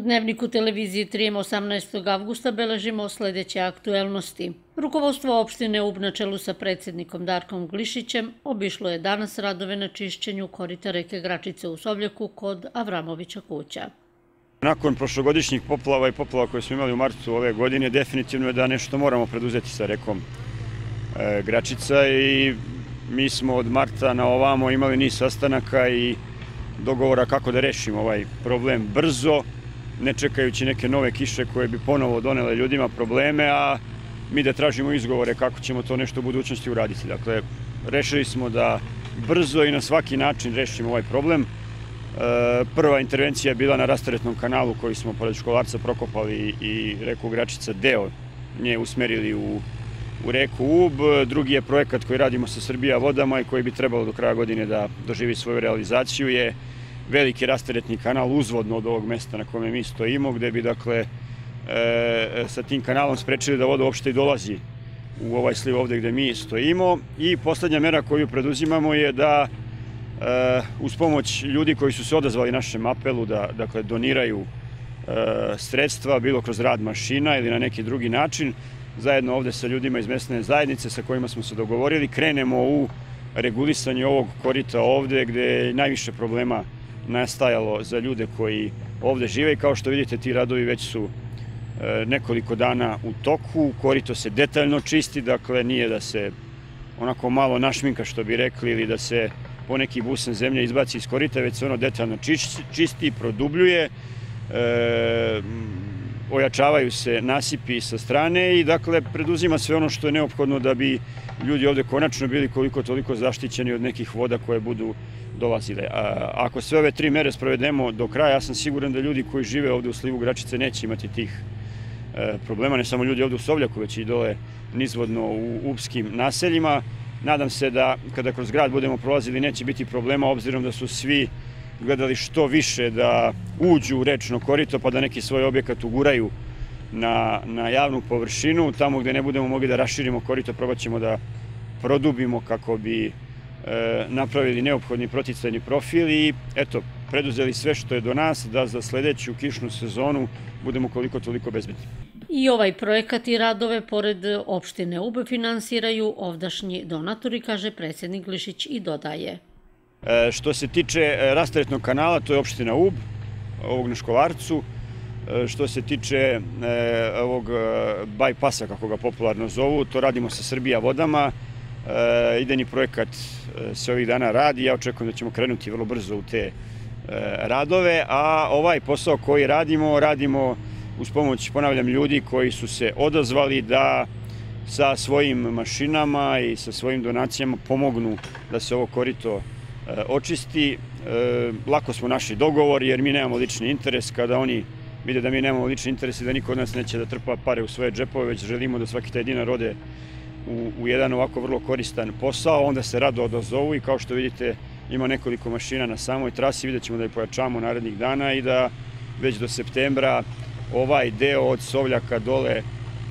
Dnevniku televiziji 3. 18. avgusta beležimo sledeće aktuelnosti. Rukovodstvo opštine UB na čelu sa predsednikom Darkom Glišićem obišlo je danas radove na čišćenju korita reke Gračice u Sovljaku kod Avramovića kuća. Nakon prošlogodišnjih poplava i poplava koje smo imali u martu ove godine, definitivno je da nešto moramo preduzeti sa rekom e, Gračica i mi smo od marta na ovamo imali niz sastanaka i dogovora kako da rešimo ovaj problem brzo, ne čekajući neke nove kiše koje bi ponovo donele ljudima probleme, a mi da tražimo izgovore kako ćemo to nešto u budućnosti uraditi. Dakle, rešili smo da brzo i na svaki način rešimo ovaj problem. E, prva intervencija je bila na rastaretnom kanalu koji smo pored školarca prokopali i reku Gračica deo nje usmerili u, u reku Ub. Drugi je projekat koji radimo sa Srbija vodama i koji bi trebalo do kraja godine da doživi svoju realizaciju je veliki rasteretni kanal uzvodno od ovog mesta na kome mi stojimo, gde bi dakle e, sa tim kanalom sprečili da voda uopšte i dolazi u ovaj sliv ovde gde mi stojimo. I poslednja mera koju preduzimamo je da e, uz pomoć ljudi koji su se odazvali našem apelu da dakle, doniraju e, sredstva, bilo kroz rad mašina ili na neki drugi način, zajedno ovde sa ljudima iz mesne zajednice sa kojima smo se dogovorili, krenemo u regulisanje ovog korita ovde gde je najviše problema nastajalo za ljude koji ovde žive. I kao što vidite ti radovi već su e, nekoliko dana u toku, korito se detaljno čisti, dakle nije da se onako malo našminka što bi rekli ili da se poneki busan zemlje izbaci iz korita, već se ono detaljno čisti produbljuje, e, ojačavaju se nasipi sa strane i dakle preduzima sve ono što je neophodno da bi ljudi ovde konačno bili koliko toliko zaštićeni od nekih voda koje budu dolazile. A, ako sve ove tri mere sprovedemo do kraja, ja sam siguran da ljudi koji žive ovde u slivu Gračice neće imati tih e, problema, ne samo ljudi ovde u Sovljaku, već i dole nizvodno u upskim naseljima. Nadam se da kada kroz grad budemo prolazili neće biti problema, obzirom da su svi gledali što više da uđu u rečno korito pa da neki svoj objekat uguraju na, na javnu površinu. Tamo gde ne budemo mogli da raširimo korito, probat ćemo da produbimo kako bi napravili neophodni proticajni profil i eto, preduzeli sve što je do nas da za sledeću kišnu sezonu budemo koliko toliko bezbedni. I ovaj projekat i radove pored opštine Ube finansiraju ovdašnji donatori, kaže predsednik Glišić i dodaje. E, što se tiče e, rastaretnog kanala, to je opština Ub, ovog na Škovarcu. E, što se tiče ovog bypassa, kako ga popularno zovu, to radimo sa Srbija vodama. Ideni projekat se ovih dana radi, ja očekujem da ćemo krenuti vrlo brzo u te radove, a ovaj posao koji radimo, radimo uz pomoć, ponavljam, ljudi koji su se odazvali da sa svojim mašinama i sa svojim donacijama pomognu da se ovo korito očisti. Lako smo našli dogovor jer mi nemamo lični interes. Kada oni vide da mi nemamo lični interes i da niko od nas neće da trpa pare u svoje džepove, već želimo da svaki taj dinar ode u, jedan ovako vrlo koristan posao, onda se rado odazovu i kao što vidite ima nekoliko mašina na samoj trasi, vidjet ćemo da je pojačamo narednih dana i da već do septembra ovaj deo od Sovljaka dole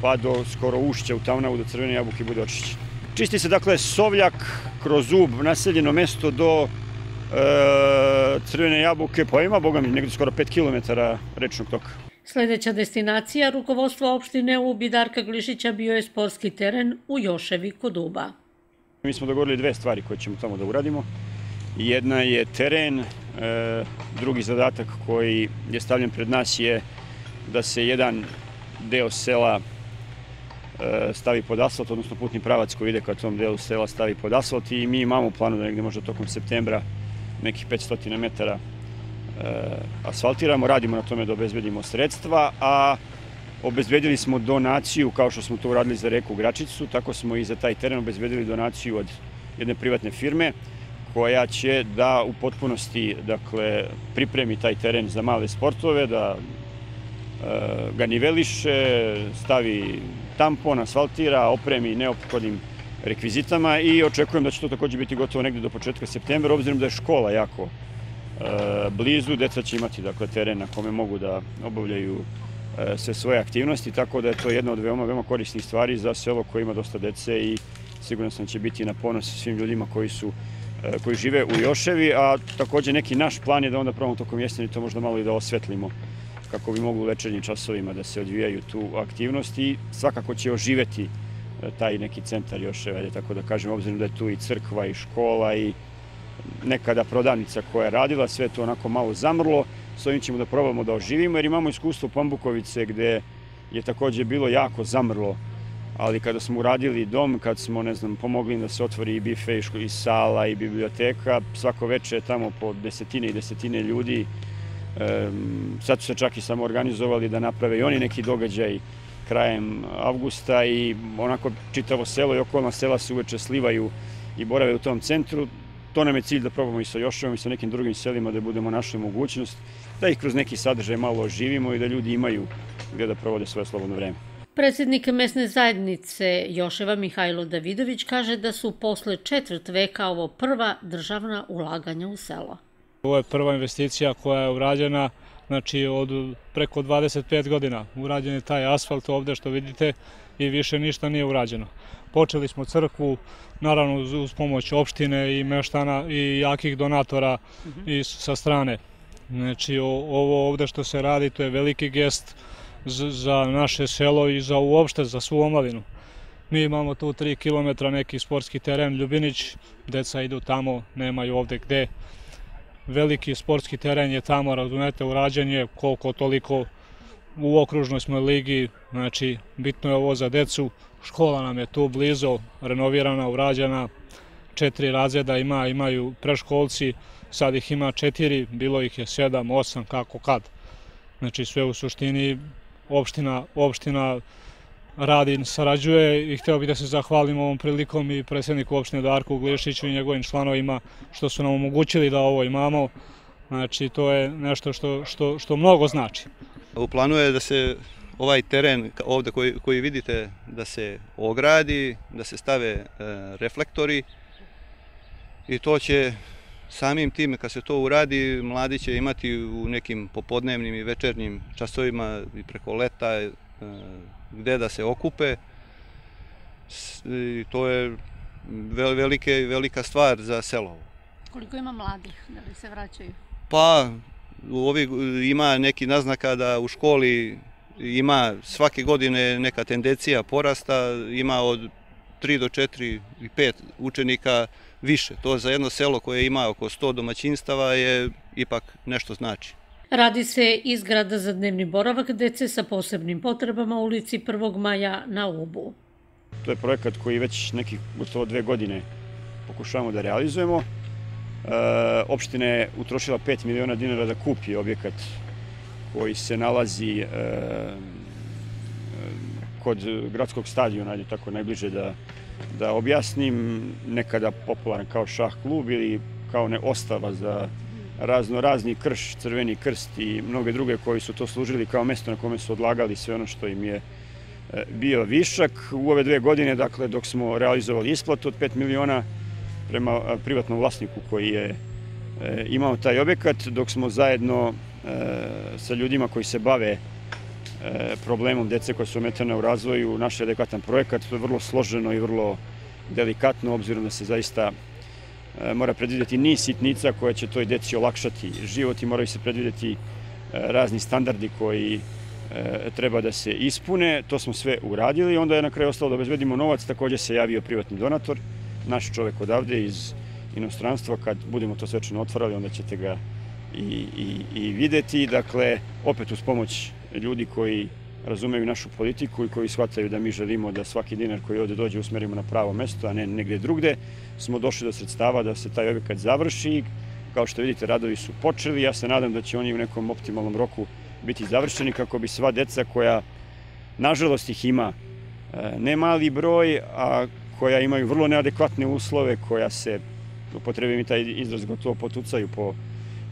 pa do skoro ušća u Tavnavu do Crvene jabuke bude očišćen. Čisti se dakle Sovljak kroz Ub, naseljeno mesto do e, Crvene jabuke, pa ima, boga mi, negde skoro 5 km rečnog toka. Sledeća destinacija rukovodstva opštine Ub i Darka Glišića bio je sportski teren u Joševi kod Uba. Mi smo dogovorili dve stvari koje ćemo tamo da uradimo. Jedna je teren, e, drugi zadatak koji je stavljen pred nas je da se jedan deo sela E, stavi pod asfalt, odnosno putni pravac koji ide ka tom delu sela stavi pod asfalt i mi imamo planu da negde možda tokom septembra nekih 500 metara asfaltiramo, radimo na tome da obezbedimo sredstva, a obezbedili smo donaciju kao što smo to uradili za reku Gračicu, tako smo i za taj teren obezbedili donaciju od jedne privatne firme koja će da u potpunosti dakle, pripremi taj teren za male sportove, da e, ga niveliše, stavi tampon, asfaltira, opremi neophodnim rekvizitama i očekujem da će to takođe biti gotovo negde do početka septembra, obzirom da je škola jako e, blizu, deca će imati dakle, teren na kome mogu da obavljaju e, sve svoje aktivnosti, tako da je to jedna od veoma, veoma korisnih stvari za selo koje ima dosta dece i sigurno sam da će biti na ponos svim ljudima koji su e, koji žive u Joševi, a takođe neki naš plan je da onda probamo tokom jeseni to možda malo i da osvetlimo kako bi mogli u večernjim časovima da se odvijaju tu aktivnosti. I svakako će oživeti e, taj neki centar još, ajde tako da kažem, obzirom da je tu i crkva i škola i nekada prodavnica koja je radila, sve to onako malo zamrlo, s ovim ćemo da probamo da oživimo, jer imamo iskustvo Pambukovice gde je takođe bilo jako zamrlo, ali kada smo uradili dom, kad smo, ne znam, pomogli da se otvori i bife, i sala, i biblioteka, svako veče je tamo po desetine i desetine ljudi, sad su se čak i samo organizovali da naprave i oni neki događaj krajem avgusta i onako čitavo selo i okolna sela se uveče slivaju i borave u tom centru. To nam je cilj da probamo i sa Joševom i sa nekim drugim selima da budemo našli mogućnost da ih kroz neki sadržaj malo oživimo i da ljudi imaju gde da provode svoje slobodno vreme. Predsednik mesne zajednice Joševa Mihajlo Davidović kaže da su posle četvrt veka ovo prva državna ulaganja u selo. Ovo je prva investicija koja je urađena znači od preko 25 godina. Urađen je taj asfalt ovde što vidite i više ništa nije urađeno. Počeli smo crkvu, naravno uz pomoć opštine i meštana i jakih donatora i sa strane. Znači ovo ovde što se radi to je veliki gest za naše selo i za uopšte za svu omladinu. Mi imamo tu 3 km neki sportski teren Ljubinić, deca idu tamo, nemaju ovde gde veliki sportski teren je tamo, razumete, urađen je koliko toliko u okružnoj smo ligi, znači bitno je ovo za decu, škola nam je tu blizu, renovirana, urađena, četiri razreda ima, imaju preškolci, sad ih ima četiri, bilo ih je sedam, osam, kako kad. Znači sve u suštini opština, opština radi, sarađuje i hteo bih da se zahvalim ovom prilikom i predsjedniku opštine Darku Glišiću i njegovim članovima što su nam omogućili da ovo imamo. Znači, to je nešto što, što, što mnogo znači. U planu je da se ovaj teren ovde koji, koji vidite da se ogradi, da se stave e, reflektori i to će samim tim kad se to uradi mladi će imati u nekim popodnevnim i večernjim časovima i preko leta e, gde da se okupe. I to je velike, velika stvar za selo. Koliko ima mladih da li se vraćaju? Pa, ovi, ima neki naznaka da u školi ima svake godine neka tendencija porasta, ima od 3 do 4 i 5 učenika više. To za jedno selo koje ima oko 100 domaćinstava je ipak nešto znači. Radi se izgrada za dnevni boravak dece sa posebnim potrebama u ulici 1. maja na Ubu. To je projekat koji već nekih gotovo dve godine pokušavamo da realizujemo. E, opština je utrošila 5 miliona dinara da kupi objekat koji se nalazi e, kod gradskog stadiona, ajde tako najbliže da, da objasnim, nekada popularan kao šah klub ili kao ne ostava za razno razni krš, crveni krst i mnoge druge koji su to služili kao mesto na kome su odlagali sve ono što im je bio višak. U ove dve godine, dakle, dok smo realizovali isplatu od 5 miliona prema e, privatnom vlasniku koji je e, imao taj objekat, dok smo zajedno sa ljudima koji se bave problemom dece koja su ometena u razvoju našli adekvatan projekat. To je vrlo složeno i vrlo delikatno, obzirom da se zaista E, mora predvideti niz sitnica koje će toj deci olakšati život i moraju se predvideti e, razni standardi koji e, treba da se ispune. To smo sve uradili. Onda je na kraju ostalo da obezbedimo novac. Takođe se javio privatni donator, naš čovek odavde iz inostranstva. Kad budemo to svečano otvarali, onda ćete ga i, i, i videti. Dakle, opet uz pomoć ljudi koji razumeju našu politiku i koji shvataju da mi želimo da svaki dinar koji ovde dođe usmerimo na pravo mesto, a ne negde drugde, smo došli do sredstava da se taj objekat završi. Kao što vidite, radovi su počeli. Ja se nadam da će oni u nekom optimalnom roku biti završeni kako bi sva deca koja, nažalost ih ima e, ne mali broj, a koja imaju vrlo neadekvatne uslove, koja se, upotrebim i taj izraz, gotovo potucaju po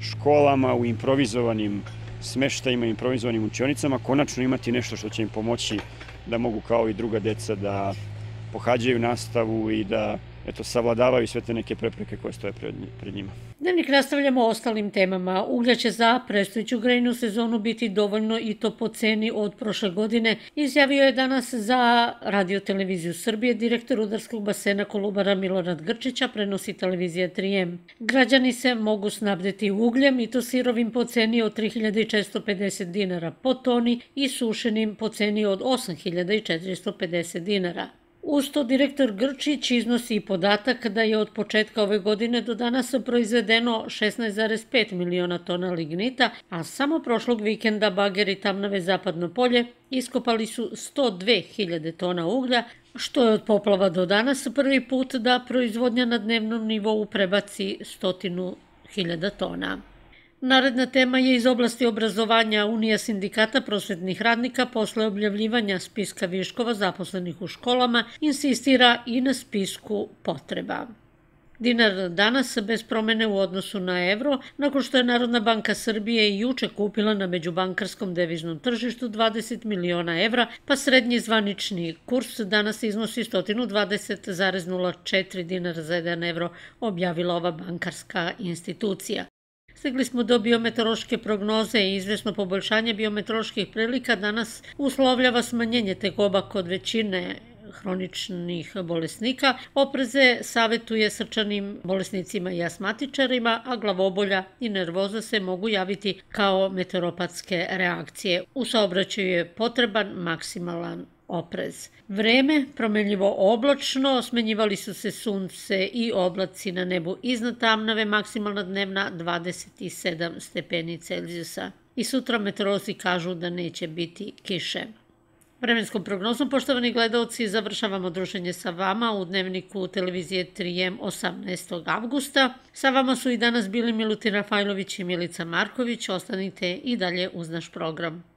školama, u improvizovanim smeštajima, improvizovanim učionicama, konačno imati nešto što će im pomoći da mogu kao i druga deca da pohađaju nastavu i da eto, savladavaju sve te neke prepreke koje stoje pred, njima. Dnevnik nastavljamo o ostalim temama. Uglja će za predstojiću grejnu sezonu biti dovoljno i to po ceni od prošle godine, izjavio je danas za radioteleviziju Srbije direktor Udarskog basena Kolubara Milorad Grčića, prenosi televizija 3M. Građani se mogu snabdeti ugljem i to sirovim po ceni od 3450 dinara po toni i sušenim po ceni od 8450 dinara. Usto direktor Grčić iznosi podatak da je od početka ove godine do danas proizvedeno 16,5 miliona tona lignita, a samo prošlog vikenda bageri Tamnave Zapadno polje iskopali su 102.000 tona uglja, što je od poplava do danas prvi put da proizvodnja na dnevnom nivou prebaci 100.000 tona. Naredna tema je iz oblasti obrazovanja Unija sindikata prosvetnih radnika posle objavljivanja spiska viškova zaposlenih u školama insistira i na spisku potreba. Dinar danas bez promene u odnosu na evro, nakon što je Narodna banka Srbije i juče kupila na međubankarskom deviznom tržištu 20 miliona evra, pa srednji zvanični kurs danas iznosi 120,04 dinara za 1 evro, objavila ova bankarska institucija. Stigli smo do biometeorološke prognoze i izvesno poboljšanje biometeoroloških prilika danas uslovljava smanjenje tegoba kod većine hroničnih bolesnika. Opreze savetuje srčanim bolesnicima i asmatičarima, a glavobolja i nervoza se mogu javiti kao meteoropatske reakcije. U saobraćaju je potreban maksimalan oprez. Vreme, promenljivo oblačno, smenjivali su se sunce i oblaci na nebu iznad Tamnave, maksimalna dnevna 27 stepeni Celzijusa. I sutra meteorozi kažu da neće biti kiše. Vremenskom prognozom, poštovani gledalci, završavamo druženje sa vama u dnevniku televizije 3M 18. avgusta. Sa vama su i danas bili Milutin Rafajlović i Milica Marković. Ostanite i dalje uz naš program.